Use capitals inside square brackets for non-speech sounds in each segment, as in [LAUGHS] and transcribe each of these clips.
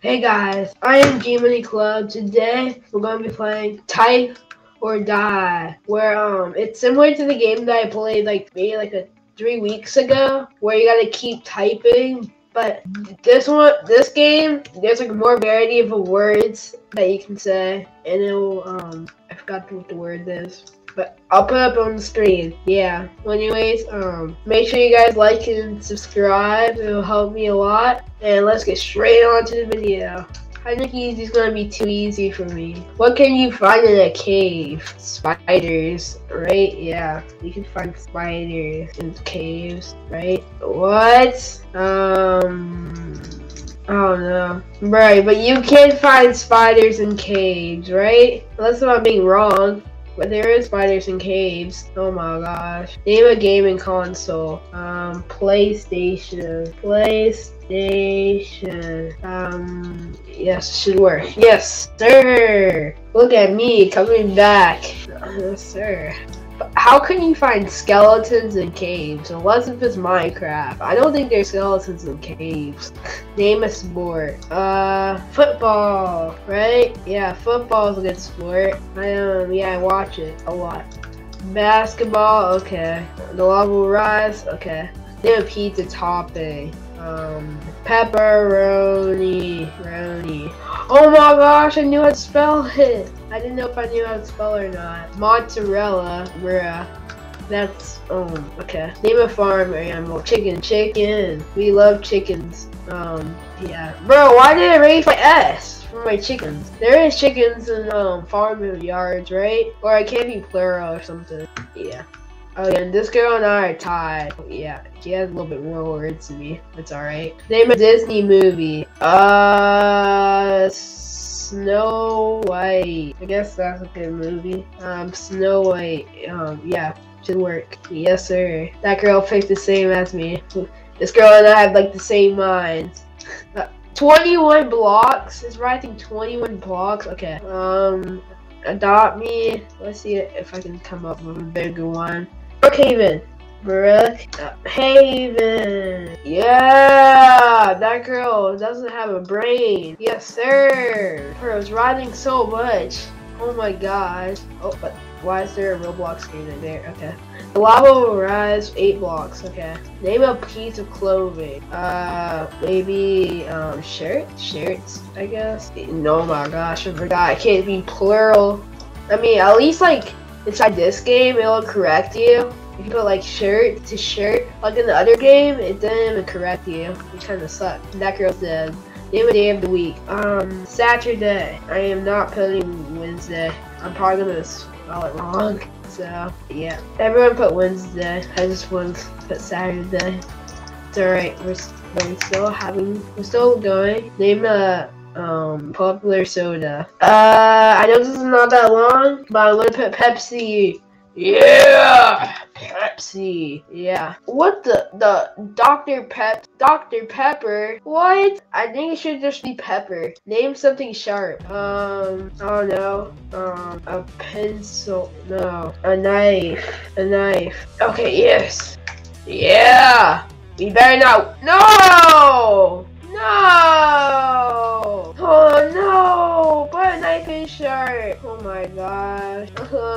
Hey guys, I am G Money Club. Today we're going to be playing Type or Die, where um it's similar to the game that I played like maybe like a three weeks ago, where you gotta keep typing. But this one, this game, there's like more variety of words that you can say, and it'll um I forgot what the word is but I'll put up on the screen. Yeah. Well, anyways, um, make sure you guys like and subscribe. It'll help me a lot. And let's get straight on to the video. I think easy is gonna be too easy for me. What can you find in a cave? Spiders, right? Yeah, you can find spiders in caves, right? What? Um. I don't know. Right, but you can find spiders in caves, right? Unless I'm being wrong. But there is spiders in caves. Oh my gosh. Name a gaming console. Um, PlayStation. PlayStation. Um, yes, it should work. Yes, sir. Look at me coming back. Yes, sir. How can you find skeletons in caves? Unless if it's Minecraft. I don't think there's skeletons in caves. [LAUGHS] Name a sport. Uh, football, right? Yeah, football is a good sport. I um, yeah, I watch it a lot. Basketball, okay. The will rise, okay. Name a pizza topping. Um, pepperoni, roni. Oh my gosh, I knew how to spell it. I didn't know if I knew how to spell it or not. Mozzarella, bruh. That's, um, okay. Name a farm animal. Chicken, chicken. We love chickens. Um, yeah. Bro, why did I raise my S for my chickens? There is chickens in, um, farm yards, right? Or it can't be plural or something. Yeah. Oh yeah, this girl and I are tied. Yeah, she has a little bit more words than me. That's alright. Name a Disney movie. Uh, Snow White. I guess that's a good movie. Um, Snow White. Um, yeah, should work. Yes, sir. That girl picked the same as me. This girl and I have like the same minds. Uh, 21 blocks? Is writing 21 blocks? Okay. Um, adopt me. Let's see if I can come up with a bigger one. Brookhaven. Brookhaven. Yeah, that girl doesn't have a brain. Yes, sir. Her was riding so much. Oh my gosh. Oh, but why is there a Roblox screen in there? Okay. The lava will rise eight blocks. Okay. Name a piece of clothing. Uh, maybe um shirts. Shirts, I guess. No, my gosh, I forgot. I can't be plural. I mean, at least like inside this game, it'll correct you. If you put like shirt to shirt, like in the other game, it didn't even correct you. It kind of sucked. That girl's dead. Name a day of the week. Um, Saturday. I am not putting Wednesday. I'm probably gonna spell it wrong. So, yeah. Everyone put Wednesday. I just want to put Saturday. It's alright. We're, we're still having, we're still going. Name a um, popular soda. Uh, I know this is not that long, but I'm gonna put Pepsi. Yeah, Pepsi. Yeah. What the the Dr. Pep Dr. Pepper? What? I think it should just be pepper. Name something sharp. Um, I don't know. Um, a pencil. No, a knife. A knife. Okay. Yes. Yeah. We better not. No. No! Oh no! Put a knife in shirt. Oh my gosh.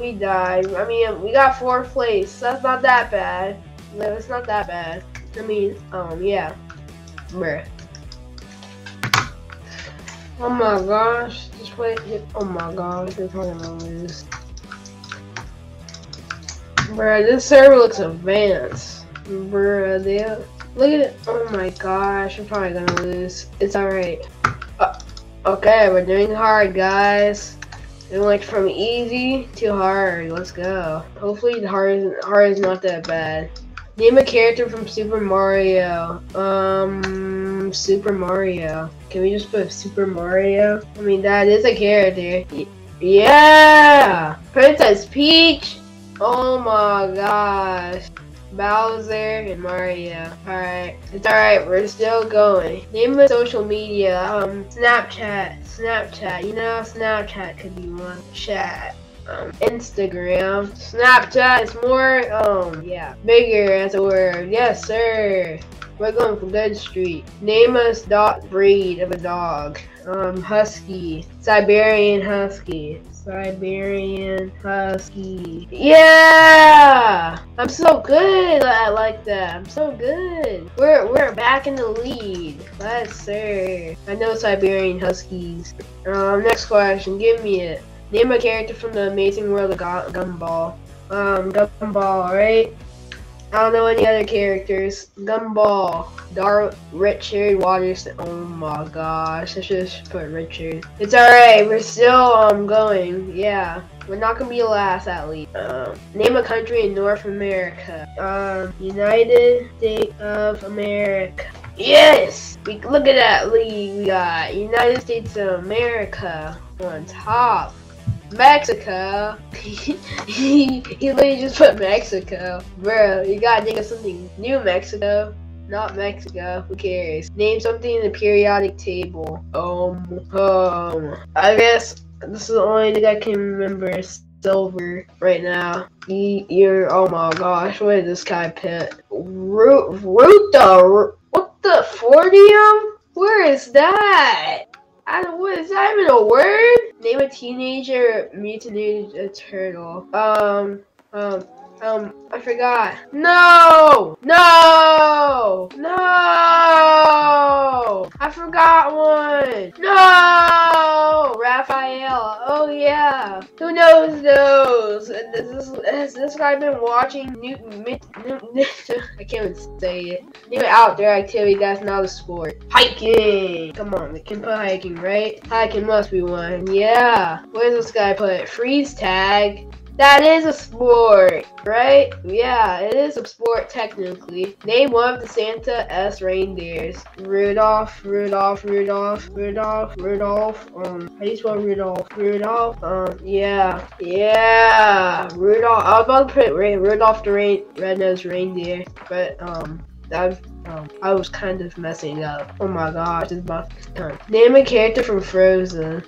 we died. I mean, we got fourth place. That's not that bad. No, it's not that bad. I mean, um, yeah. Bruh. Oh my gosh. Just play. Oh my gosh. They're talking about this. Bruh, this server looks advanced. Bruh, they Look at it. Oh my gosh, I'm probably gonna lose. It's alright. Uh, okay, we're doing hard, guys. We went from easy to hard. Let's go. Hopefully hard is, hard is not that bad. Name a character from Super Mario. Um, Super Mario. Can we just put Super Mario? I mean, that is a character. Y yeah! Princess Peach! Oh my gosh. Bowser, and Mario. Alright. It's alright, we're still going. Name of social media, um, Snapchat. Snapchat, you know, Snapchat could be one. Chat. Um, Instagram. Snapchat is more, um, yeah, bigger as a word. Yes, sir. We're going for good street. Name us dot breed of a dog. Um, husky. Siberian husky. Siberian Husky. Yeah! I'm so good I like that. I'm so good. We're we're back in the lead. Yes, sir. I know Siberian Huskies. Um, next question. Give me it. Name a character from the Amazing World of Gumball. Um, Gumball, right? I don't know any other characters. Gumball, Dar, Richard Waters. Oh my gosh, I should have put Richard. It's alright, we're still um going. Yeah, we're not gonna be last at least. Um, name a country in North America. Um, United States of America. Yes! We look at that league. We got United States of America on top. Mexico. [LAUGHS] he, he literally just put Mexico. Bro, you gotta think of something. New Mexico. Not Mexico. Who cares? Name something in the periodic table. Um, um, I guess this is the only thing I can remember. Silver right now. You, you're, oh my gosh, what is this guy pit? Root, root the, what the, Fortium? Where is that? I don't, know. what is that even a word? Name a teenager mutated a turtle. Um, um, um, I forgot. No! No! No! I forgot one! No! Raphael. Oh yeah. Who knows those? This, has this guy been watching Newton? [LAUGHS] I can't even say it. New outdoor activity that's not a sport. Hiking! Come on, we can put hiking, right? Hiking must be one. Yeah. Where's this guy put? Freeze tag. That is a sport, right? Yeah, it is a sport technically. Name one of the Santa S reindeers. Rudolph, Rudolph, Rudolph, Rudolph, Rudolph. Um, how do you spell Rudolph? Rudolph. Um, yeah, yeah, Rudolph. I was about to put Rudolph the rain, red-nosed reindeer, but um, I've um, I was kind of messing up. Oh my gosh, it's about time. Name a character from Frozen.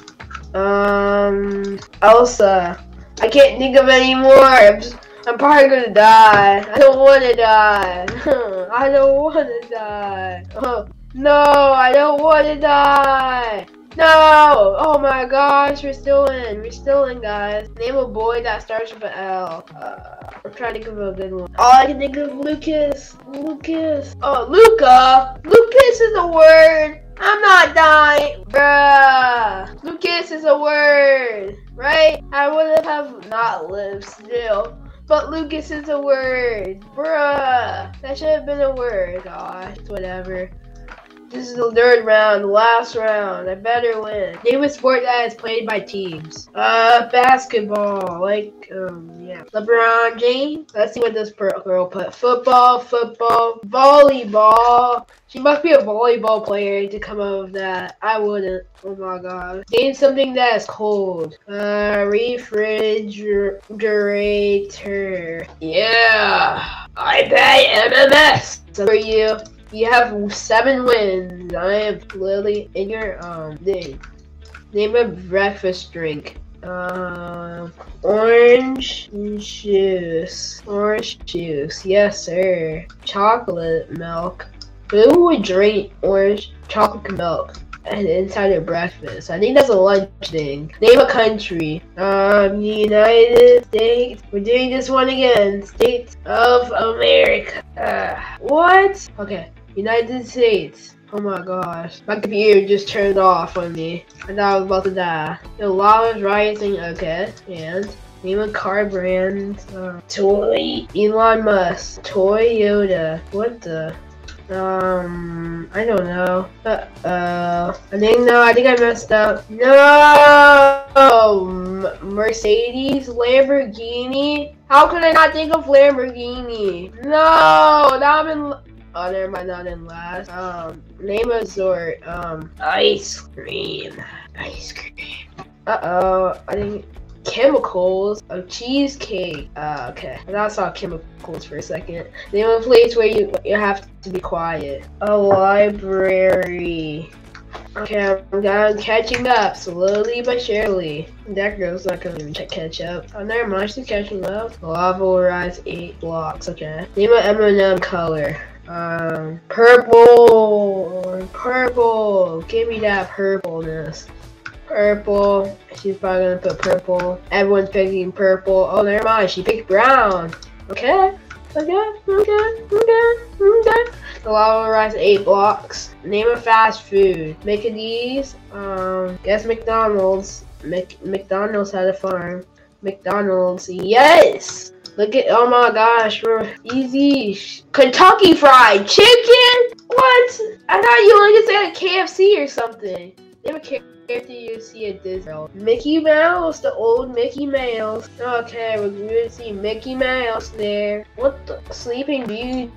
Um, Elsa. I can't think of any more. I'm just, I'm probably gonna die. I don't want to die. [LAUGHS] I don't want to die. Oh, no, I don't want to die. No! Oh my gosh, we're still in. We're still in, guys. Name a boy that starts with an L. Uh, I'm trying to of a good one. All I can think of Lucas. Lucas. Oh, Luca. Lucas is a word. I'm not dying. Bruh. Lucas is a word. Right? I would have not lived still. But Lucas is a word. Bruh. That should have been a word. Gosh, whatever. This is the third round, the last round. I better win. Name a sport that is played by teams. Uh, basketball. Like, um, yeah. LeBron James. Let's see what this girl put. Football, football, volleyball. She must be a volleyball player to come up with that. I wouldn't. Oh my god. Name something that is cold. Uh, refrigerator. Yeah. I bet MMS. For you. You have seven wins. I am Lily in your um name. Name a breakfast drink. Um, orange juice. Orange juice. Yes, sir. Chocolate milk. Who would drink orange chocolate milk? And inside of breakfast. I think that's a lunch thing. Name a country. Um, United States. We're doing this one again. States of America. Uh, what? Okay. United States. Oh my gosh. My computer just turned off on me. I thought I was about to die. The lava's rising. Okay. And name a car brand. Uh, Toy. Elon Musk. Toyota. What the? Um, I don't know. Uh, uh, I think no, I think I messed up. No, Mercedes, Lamborghini. How could I not think of Lamborghini? No, now I'm in. Oh, never mind, not in last. Um, name a resort. Um, ice cream. Ice cream. Uh oh, I think chemicals of cheesecake. Uh, okay, I saw chemicals for a second. Name a place where you you have to be quiet. A library. Okay, I'm, I'm catching up slowly but surely. That girl's not gonna even catch up. Oh, never mind, she's catching up. Lava will rise eight blocks. Okay. Name an M&M color. Um, purple, purple. Give me that purpleness. Purple. She's probably gonna put purple. Everyone's picking purple. Oh, never mind. She picked brown. Okay. Okay. Okay. Okay. Okay. The lava rise eight blocks. Name a fast food. Mickey. Um, guess McDonald's. Mc McDonald's had a farm. McDonald's. Yes. Look at, oh my gosh, we're easy. Kentucky Fried Chicken? What? I thought you only just got a KFC or something. They have a character you see at Disney. Mickey Mouse, the old Mickey Mouse. Okay, we're to see Mickey Mouse there. What the? Sleeping Beauty.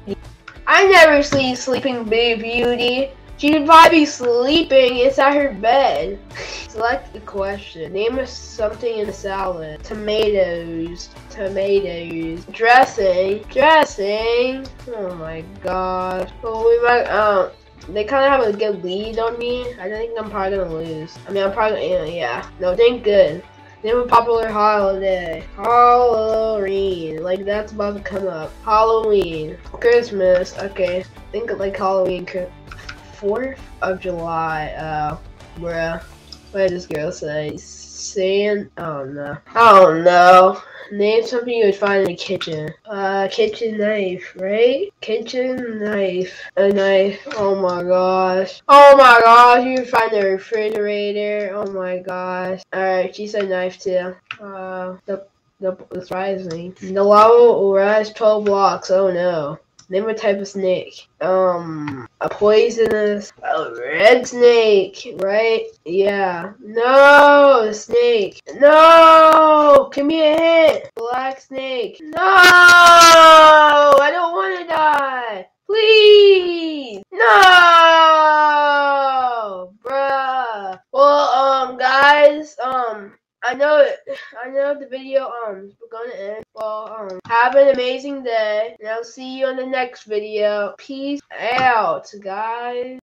I never see Sleeping Beauty. She'd probably be sleeping inside her bed. Select the question. Name something in a salad. Tomatoes. Tomatoes. Dressing. Dressing. Oh my god. Well, we might, um, they kind of have a good lead on me. I think I'm probably gonna lose. I mean, I'm probably, yeah, yeah. No, thank good. Name a popular holiday. Halloween. Like, that's about to come up. Halloween. Christmas. Okay. Think of like Halloween. 4th of July, uh, bruh. What did this girl say? Saying, oh no. Don't know. Name something you would find in the kitchen. Uh, kitchen knife, right? Kitchen knife. A knife. Oh my gosh. Oh my gosh, you find the refrigerator. Oh my gosh. Alright, she said knife too. Uh, the, the, it's rising. The lava will rise 12 blocks. Oh no. Name a type of snake. Um, a poisonous, a red snake, right? Yeah. No, snake. No, give me a hint. Black snake. No, I don't want to die. Please. No, bruh. Well, um, guys, um, I know. I know the video um we're gonna end. Well um have an amazing day and I'll see you on the next video. Peace out guys.